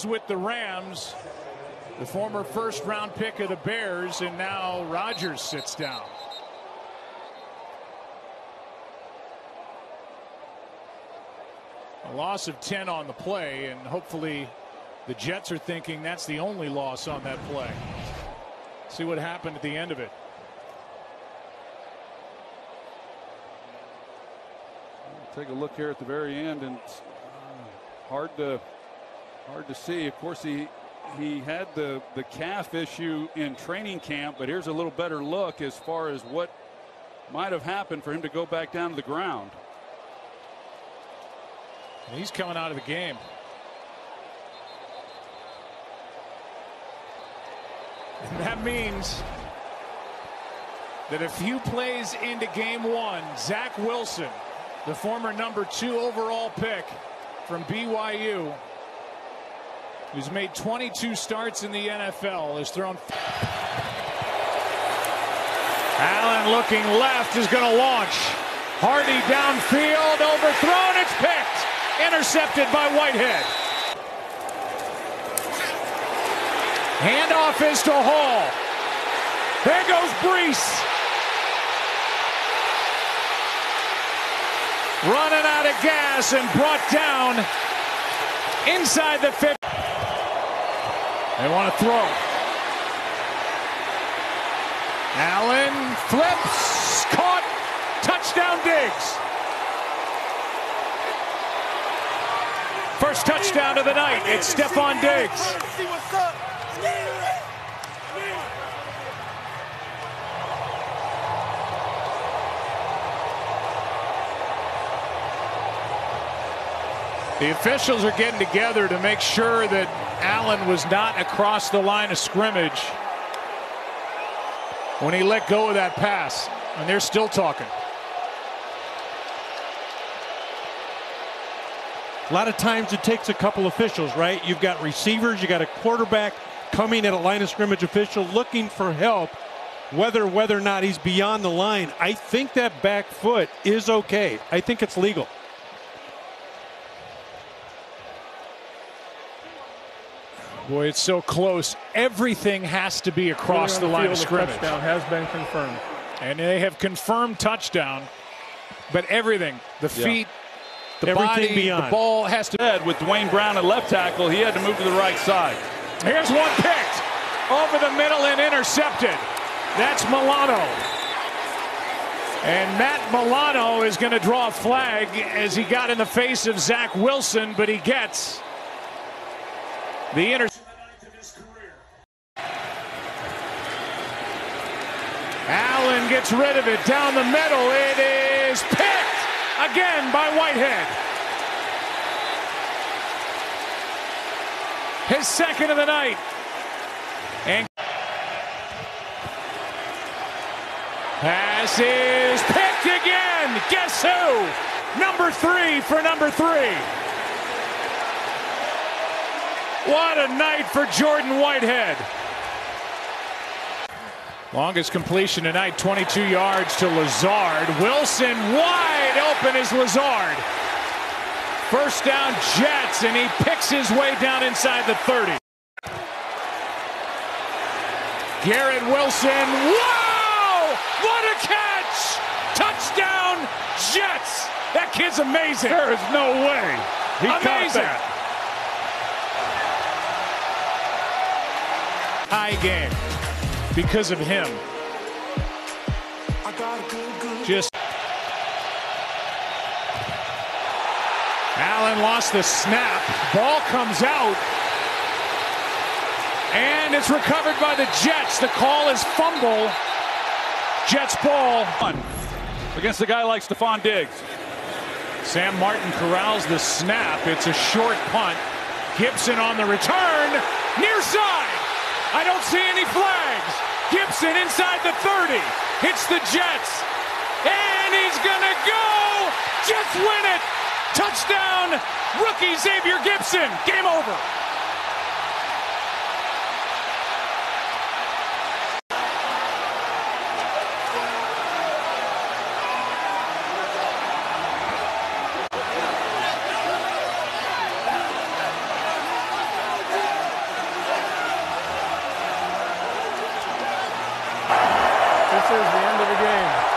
is with the Rams, the former first round pick of the Bears, and now Rodgers sits down. A loss of 10 on the play, and hopefully the Jets are thinking that's the only loss on that play. See what happened at the end of it. Take a look here at the very end, and hard to hard to see. Of course, he he had the the calf issue in training camp, but here's a little better look as far as what might have happened for him to go back down to the ground. He's coming out of the game. And that means that a few plays into game one, Zach Wilson, the former number two overall pick from BYU, who's made 22 starts in the NFL, has thrown. Allen looking left is going to launch. Harty downfield, overthrown, it's picked. Intercepted by Whitehead. Handoff is to Hall. There goes Breece. Running out of gas and brought down inside the 50. They want to throw. Allen flips, caught, touchdown Diggs. First touchdown of the night. It's Stefon Diggs. The officials are getting together to make sure that Allen was not across the line of scrimmage when he let go of that pass. And they're still talking. A lot of times it takes a couple officials, right? You've got receivers, you got a quarterback coming at a line of scrimmage official looking for help, whether whether or not he's beyond the line. I think that back foot is okay. I think it's legal. Boy, it's so close. Everything has to be across the, the line of scrimmage. touchdown has been confirmed. And they have confirmed touchdown. But everything, the yeah. feet, the Everything body, beyond. the ball has to. Head with Duane Brown at left tackle, he had to move to the right side. Here's one picked over the middle and intercepted. That's Milano. And Matt Milano is going to draw a flag as he got in the face of Zach Wilson, but he gets the interception. Allen gets rid of it down the middle. It is picked again by Whitehead. His second of the night. And pass is picked again. Guess who? Number three for number three. What a night for Jordan Whitehead. Longest completion tonight, 22 yards to Lazard. Wilson wide open is Lazard. First down Jets, and he picks his way down inside the 30. Garrett Wilson, wow! What a catch! Touchdown Jets! That kid's amazing. There is no way he amazing. caught that. High game because of him. Just Allen lost the snap. Ball comes out. And it's recovered by the Jets. The call is fumble. Jets ball. Against a guy like Stefon Diggs. Sam Martin corrals the snap. It's a short punt. Gipson on the return. Near. I don't see any flags. Gipson inside the 30. Hits the Jets. And he's going to go. Jets win it. Touchdown. Rookie Xavier Gipson. Game over. Is the end of the game.